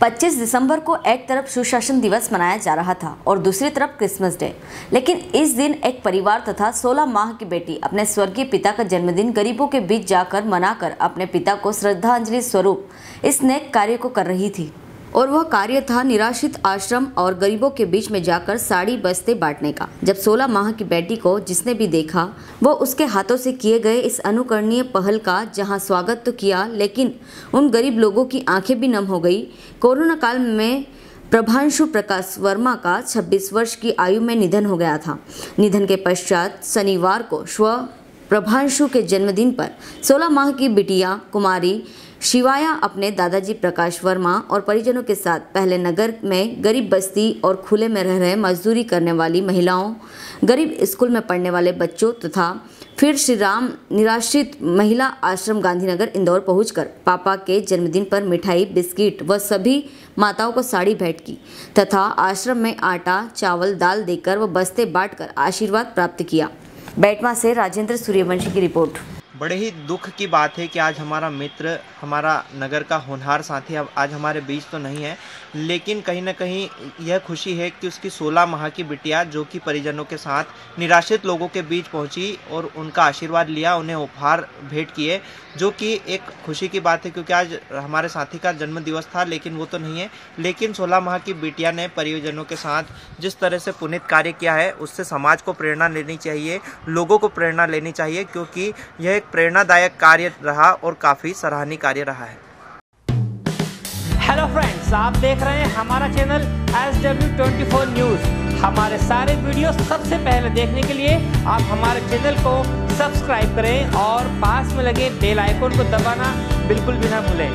25 दिसंबर को एक तरफ़ सुशासन दिवस मनाया जा रहा था और दूसरी तरफ़ क्रिसमस डे। लेकिन इस दिन एक परिवार तथा 16 माह की बेटी अपने स्वर्गीय पिता का जन्मदिन गरीबों के बीच जाकर मनाकर अपने पिता को श्रद्धांजलि स्वरूप इस नेक कार्य को कर रही थी। और वह कार्य था निराश्रित आश्रम और गरीबों के बीच में जाकर साड़ी बस्ते बांटने का। जब 16 माह की बेटी को जिसने भी देखा वो उसके हाथों से किए गए इस अनुकरणीय पहल का, जहाँ स्वागत तो किया, लेकिन उन गरीब लोगों की आँखें भी नम हो गई। कोरोना काल में प्रभांशु प्रकाश वर्मा का 26 वर्ष की आयु में निधन हो गया था। निधन के पश्चात शनिवार को स्व प्रभांशु के जन्मदिन पर 16 माह की बिटिया, कुमारी शिवाया अपने दादाजी प्रकाश वर्मा और परिजनों के साथ पहले नगर में गरीब बस्ती और खुले में रह रहे मजदूरी करने वाली महिलाओं, गरीब स्कूल में पढ़ने वाले बच्चों तथा फिर श्री राम निराश्रित महिला आश्रम गांधीनगर इंदौर पहुंचकर पापा के जन्मदिन पर मिठाई, बिस्किट व सभी माताओं को साड़ी भेंट की तथा आश्रम में आटा, चावल, दाल देकर व बस्ते बांटकर आशीर्वाद प्राप्त किया। बैटमा से राजेंद्र सूर्यवंशी की रिपोर्ट। बड़े ही दुख की बात है कि आज हमारा मित्र, हमारा नगर का होनहार साथी अब, आज हमारे बीच तो नहीं है, लेकिन कहीं ना कहीं यह खुशी है कि उसकी 16 माह की बिटिया, जो कि परिजनों के साथ निराश्रित लोगों के बीच पहुँची और उनका आशीर्वाद लिया, उन्हें उपहार भेंट किए, जो कि एक खुशी की बात है क्योंकि आज हमारे साथी का जन्म दिवस था, लेकिन वो तो नहीं है। लेकिन 16 माह की बिटिया ने परिजनों के साथ जिस तरह से पुनित कार्य किया है, उससे समाज को प्रेरणा लेनी चाहिए, लोगों को प्रेरणा लेनी चाहिए, क्योंकि यह प्रेरणादायक कार्य रहा और काफ़ी सराहनीय कार्य रहा है। हेलो फ्रेंड्स आप देख रहे हैं हमारा channel S W twenty four news हमारे सारे वीडियो सबसे पहले देखने के लिए आप हमारे चैनल को सब्सक्राइब करें और पास में लगे बेल आइकन को दबाना बिल्कुल भी ना भूलें।